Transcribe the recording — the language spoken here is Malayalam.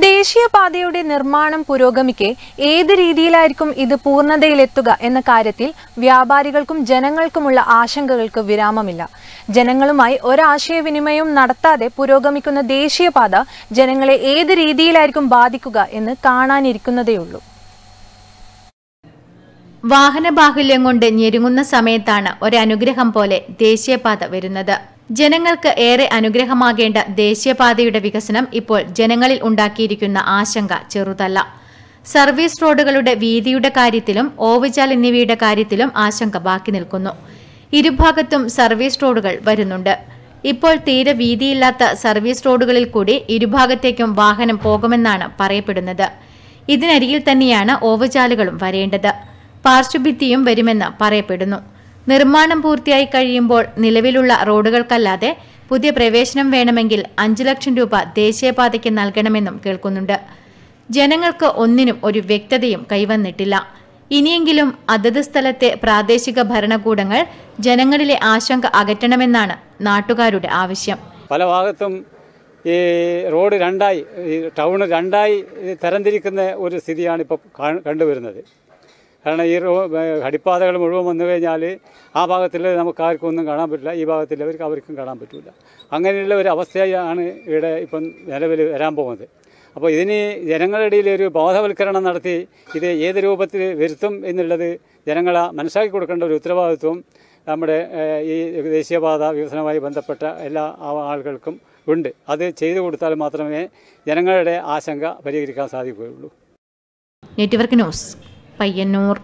ദേശീയപാതയുടെ നിർമ്മാണം പുരോഗമിക്കെ ഏത് രീതിയിലായിരിക്കും ഇത് പൂർണതയിലെത്തുക എന്ന കാര്യത്തിൽ വ്യാപാരികൾക്കും ജനങ്ങൾക്കുമുള്ള ആശങ്കകൾക്ക് വിരാമമില്ല. ജനങ്ങളുമായി ഒരാശയവിനിമയവും നടത്താതെ പുരോഗമിക്കുന്ന ദേശീയപാത ജനങ്ങളെ ഏത് രീതിയിലായിരിക്കും ബാധിക്കുക എന്ന് കാണാനിരിക്കുന്നതേയുള്ളൂ. വാഹന ബാഹുല്യം കൊണ്ട് ഞെരുങ്ങുന്ന സമയത്താണ് ഒരനുഗ്രഹം പോലെ ദേശീയപാത വരുന്നത്. ജനങ്ങൾക്ക് ഏറെ അനുഗ്രഹമാകേണ്ട ദേശീയപാതയുടെ വികസനം ഇപ്പോൾ ജനങ്ങളിൽ ഉണ്ടാക്കിയിരിക്കുന്ന ആശങ്ക ചെറുതല്ല. സർവീസ് റോഡുകളുടെ വീതിയുടെ കാര്യത്തിലും ഓവിചാൽ എന്നിവയുടെ കാര്യത്തിലും ആശങ്ക ബാക്കി നിൽക്കുന്നു. ഇരുഭാഗത്തും സർവീസ് റോഡുകൾ വരുന്നുണ്ട്. ഇപ്പോൾ തീരെ വീതിയില്ലാത്ത സർവീസ് റോഡുകളിൽ കൂടി ഇരുഭാഗത്തേക്കും വാഹനം പോകുമെന്നാണ് പറയപ്പെടുന്നത്. ഇതിനരികിൽ തന്നെയാണ് ഓവചാലുകളും വരേണ്ടത്. പാർശ്വഭിത്തിയും വരുമെന്ന് പറയപ്പെടുന്നു. നിർമ്മാണം പൂർത്തിയായി കഴിയുമ്പോൾ നിലവിലുള്ള റോഡുകൾക്കല്ലാതെ പുതിയ പ്രവേശനം വേണമെങ്കിൽ അഞ്ചു ലക്ഷം രൂപ ദേശീയപാതയ്ക്ക് നൽകണമെന്നും കേൾക്കുന്നുണ്ട്. ജനങ്ങൾക്ക് ഒന്നിനും ഒരു വ്യക്തതയും കൈവന്നിട്ടില്ല. ഇനിയെങ്കിലും അതത് സ്ഥലത്തെ പ്രാദേശിക ഭരണകൂടങ്ങൾ ജനങ്ങളിലെ ആശങ്ക അകറ്റണമെന്നാണ് നാട്ടുകാരുടെ ആവശ്യം. പല ഭാഗത്തും ഈ റോഡ് രണ്ടായി ടൗൺ രണ്ടായി തരംതിരിക്കുന്ന ഒരു സ്ഥിതിയാണ് ഇപ്പോൾ കണ്ടുവരുന്നത്. കാരണം ഈ അടിപ്പാതകൾ മുഴുവൻ വന്നു കഴിഞ്ഞാൽ ആ ഭാഗത്തിൽ നമുക്ക് ഒന്നും കാണാൻ പറ്റില്ല. ഈ ഭാഗത്തുള്ളവർക്ക് അവർക്കും കാണാൻ പറ്റില്ല അങ്ങനെയുള്ള ഒരു അവസ്ഥയാണ് ഇവിടെ ഇപ്പം നിലവിൽ വരാൻ പോകുന്നത്. അപ്പോൾ ഇതിന് ജനങ്ങളുടെ ഇടയിൽ ഒരു ബോധവൽക്കരണം നടത്തി ഇത് ഏത് രൂപത്തിൽ വരുത്തും എന്നുള്ളത് ജനങ്ങളെ മനസ്സിലാക്കി കൊടുക്കേണ്ട ഒരു ഉത്തരവാദിത്വം നമ്മുടെ ഈ ദേശീയപാത വികസനവുമായി ബന്ധപ്പെട്ട എല്ലാ ആളുകൾക്കും ഉണ്ട്. അത് ചെയ്തു കൊടുത്താൽ മാത്രമേ ജനങ്ങളുടെ ആശങ്ക പരിഹരിക്കാൻ സാധിക്കുകയുള്ളൂ. Network news. പയ്യന്നൂർ